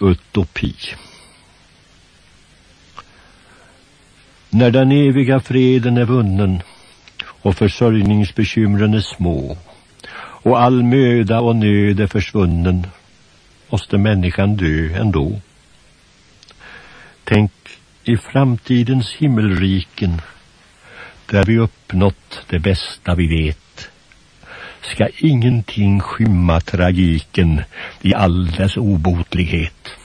utopi. När den eviga freden är vunnen och försörjningsbekymren är små och all möda och nöd är försvunnen måste människan dö ändå. Tänk i framtidens himmelriken där vi uppnått det bästa vi vet ska ingenting skymma tragiken i all dess obotlighet.